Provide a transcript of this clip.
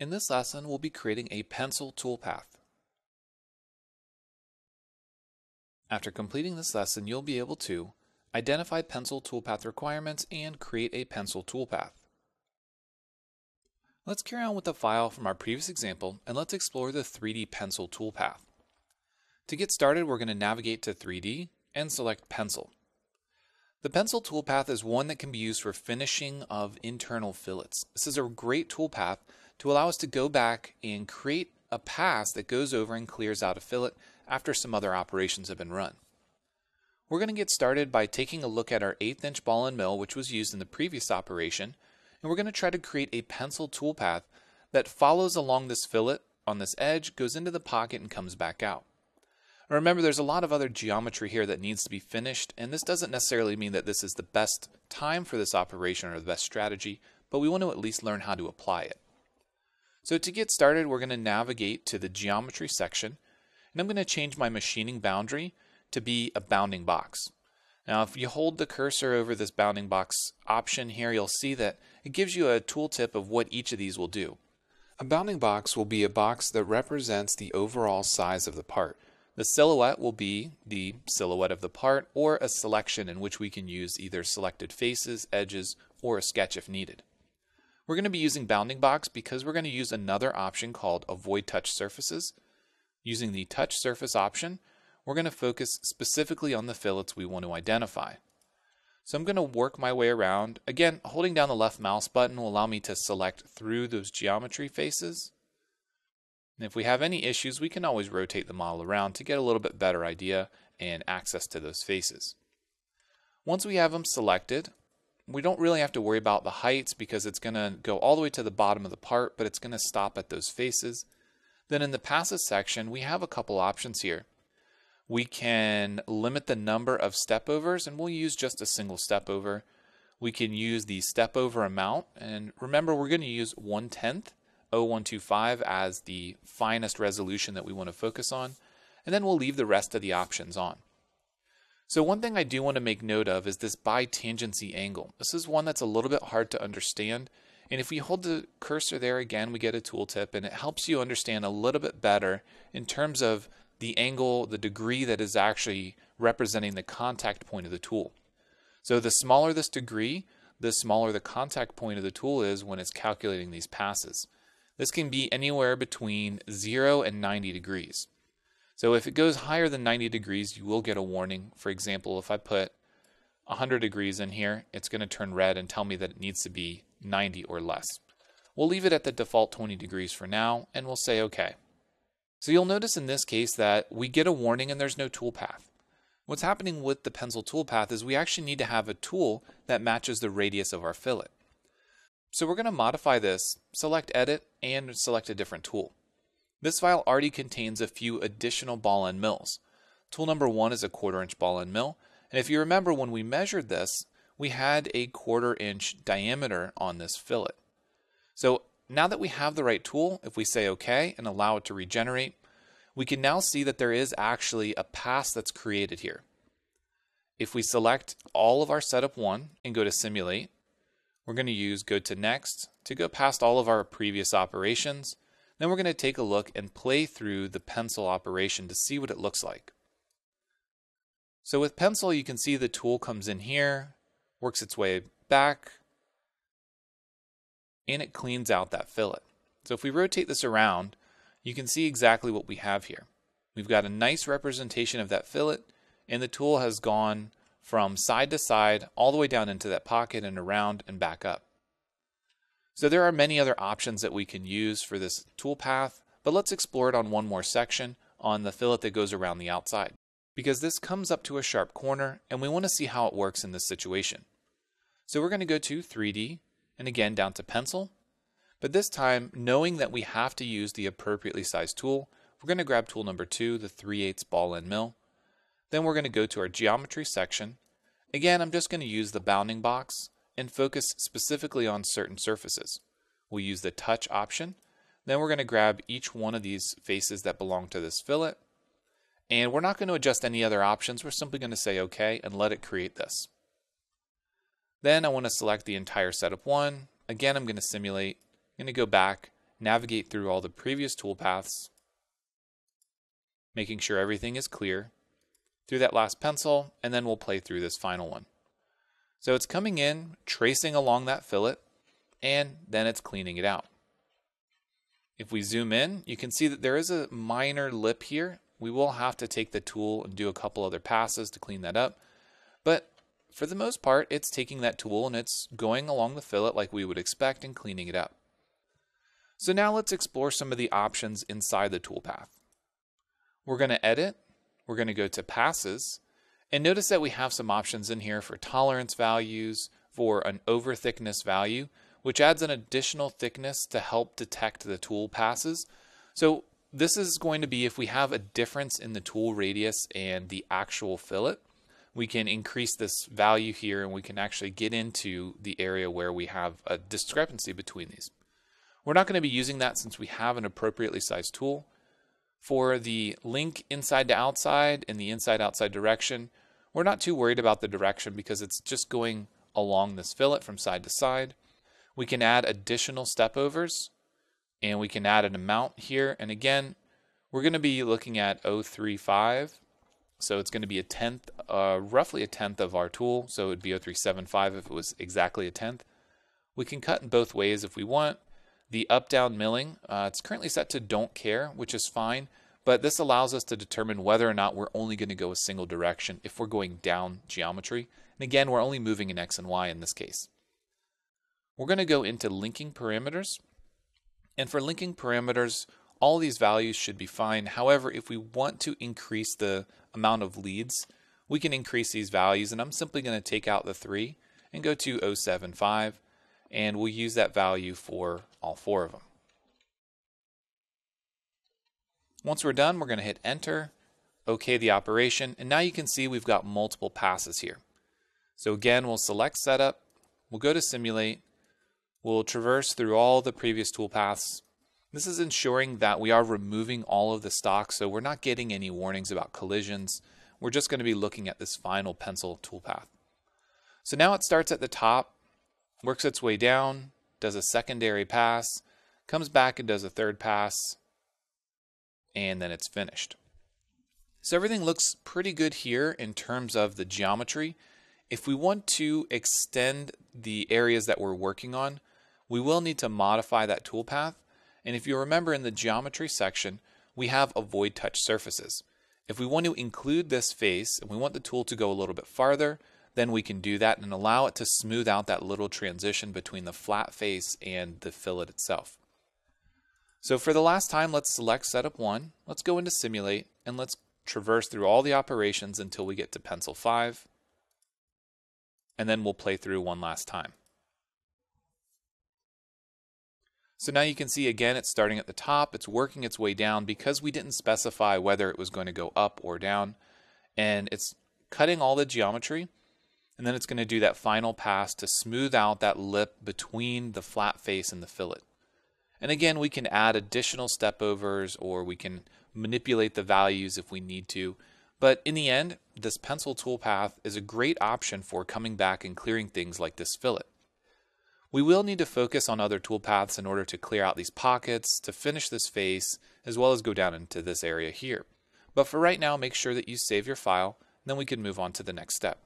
In this lesson, we'll be creating a pencil toolpath. After completing this lesson, you'll be able to identify pencil toolpath requirements and create a pencil toolpath. Let's carry on with the file from our previous example and let's explore the 3D pencil toolpath. To get started, we're going to navigate to 3D and select pencil. The pencil toolpath is one that can be used for finishing of internal fillets. This is a great toolpath to allow us to go back and create a pass that goes over and clears out a fillet after some other operations have been run. We're going to get started by taking a look at our eighth inch ball end mill, which was used in the previous operation, and we're going to try to create a pencil toolpath that follows along this fillet on this edge, goes into the pocket, and comes back out. Remember, there's a lot of other geometry here that needs to be finished, and this doesn't necessarily mean that this is the best time for this operation or the best strategy, but we want to at least learn how to apply it. So to get started, we're going to navigate to the geometry section, and I'm going to change my machining boundary to be a bounding box. Now, if you hold the cursor over this bounding box option here, you'll see that it gives you a tooltip of what each of these will do. A bounding box will be a box that represents the overall size of the part. The silhouette will be the silhouette of the part or a selection in which we can use either selected faces, edges, or a sketch if needed. We're going to be using bounding box because we're going to use another option called avoid touch surfaces. Using the touch surface option, we're going to focus specifically on the fillets we want to identify. So I'm going to work my way around. Again, holding down the left mouse button will allow me to select through those geometry faces. And if we have any issues, we can always rotate the model around to get a little bit better idea and access to those faces. Once we have them selected, we don't really have to worry about the heights because it's going to go all the way to the bottom of the part, but it's going to stop at those faces. Then in the passes section, we have a couple options here. We can limit the number of step overs, and we'll use just a single step over. We can use the step over amount, and remember we're going to use 1 tenth 0125 as the finest resolution that we want to focus on, and then we'll leave the rest of the options on. So one thing I do want to make note of is this bitangency angle. This is one that's a little bit hard to understand. And if we hold the cursor there again, we get a tooltip and it helps you understand a little bit better in terms of the angle, the degree that is actually representing the contact point of the tool. So the smaller this degree, the smaller the contact point of the tool is when it's calculating these passes. This can be anywhere between 0 and 90 degrees. So if it goes higher than 90 degrees, you will get a warning. For example, if I put 100 degrees in here, it's going to turn red and tell me that it needs to be 90 or less. We'll leave it at the default 20 degrees for now, and we'll say OK. So you'll notice in this case that we get a warning and there's no toolpath. What's happening with the pencil toolpath is we actually need to have a tool that matches the radius of our fillet. So we're going to modify this, select Edit, and select a different tool. This file already contains a few additional ball end mills. Tool number one is a quarter inch ball end mill. And if you remember when we measured this, we had a quarter inch diameter on this fillet. So now that we have the right tool, if we say OK and allow it to regenerate, we can now see that there is actually a pass that's created here. If we select all of our setup one and go to simulate, we're going to use go to next to go past all of our previous operations then we're going to take a look and play through the pencil operation to see what it looks like. So with pencil, you can see the tool comes in here, works its way back, and it cleans out that fillet. So if we rotate this around, you can see exactly what we have here. We've got a nice representation of that fillet, and the tool has gone from side to side all the way down into that pocket and around and back up. So there are many other options that we can use for this toolpath, but let's explore it on one more section on the fillet that goes around the outside. Because this comes up to a sharp corner and we want to see how it works in this situation. So we're going to go to 3D and again down to pencil. But this time, knowing that we have to use the appropriately sized tool, we're going to grab tool number two, the 3 8 ball end mill. Then we're going to go to our geometry section. Again, I'm just going to use the bounding box and focus specifically on certain surfaces. We'll use the touch option. Then we're going to grab each one of these faces that belong to this fillet. And we're not going to adjust any other options. We're simply going to say OK and let it create this. Then I want to select the entire setup one. Again, I'm going to simulate. I'm going to go back. navigate through all the previous toolpaths, making sure everything is clear, through that last pencil, and then we'll play through this final one. So it's coming in, tracing along that fillet, and then it's cleaning it out. If we zoom in, you can see that there is a minor lip here. We will have to take the tool and do a couple other passes to clean that up. But for the most part, it's taking that tool and it's going along the fillet like we would expect and cleaning it up. So now let's explore some of the options inside the toolpath. We're going to edit, we're going to go to passes, and notice that we have some options in here for tolerance values, for an over thickness value, which adds an additional thickness to help detect the tool passes. So this is going to be if we have a difference in the tool radius and the actual fillet, we can increase this value here and we can actually get into the area where we have a discrepancy between these. We're not going to be using that since we have an appropriately sized tool. For the link inside to outside in the inside outside direction, we're not too worried about the direction because it's just going along this fillet from side to side. We can add additional stepovers and we can add an amount here. And again, we're going to be looking at 035 so it's going to be a tenth, uh, roughly a tenth of our tool. So it would be 0375 if it was exactly a tenth. We can cut in both ways if we want. The up-down milling, uh, it's currently set to don't care, which is fine. But this allows us to determine whether or not we're only going to go a single direction if we're going down geometry. And again, we're only moving in X and Y in this case. We're going to go into linking parameters. And for linking parameters, all these values should be fine. However, if we want to increase the amount of leads, we can increase these values. And I'm simply going to take out the 3 and go to 075. And we'll use that value for all four of them. Once we're done, we're going to hit enter, OK the operation, and now you can see we've got multiple passes here. So again, we'll select setup, we'll go to simulate, we'll traverse through all the previous toolpaths, this is ensuring that we are removing all of the stock so we're not getting any warnings about collisions. We're just going to be looking at this final pencil toolpath. So now it starts at the top, works its way down, does a secondary pass, comes back and does a third pass, and then it's finished. So everything looks pretty good here in terms of the geometry. If we want to extend the areas that we're working on, we will need to modify that toolpath. And if you remember in the geometry section, we have avoid touch surfaces. If we want to include this face and we want the tool to go a little bit farther, then we can do that and allow it to smooth out that little transition between the flat face and the fillet itself. So for the last time, let's select setup one. Let's go into simulate and let's traverse through all the operations until we get to pencil five. And then we'll play through one last time. So now you can see again it's starting at the top, it's working its way down because we didn't specify whether it was going to go up or down. And it's cutting all the geometry and then it's going to do that final pass to smooth out that lip between the flat face and the fillet. And again, we can add additional stepovers or we can manipulate the values if we need to. But in the end, this pencil toolpath is a great option for coming back and clearing things like this fillet. We will need to focus on other toolpaths in order to clear out these pockets, to finish this face, as well as go down into this area here. But for right now, make sure that you save your file, then we can move on to the next step.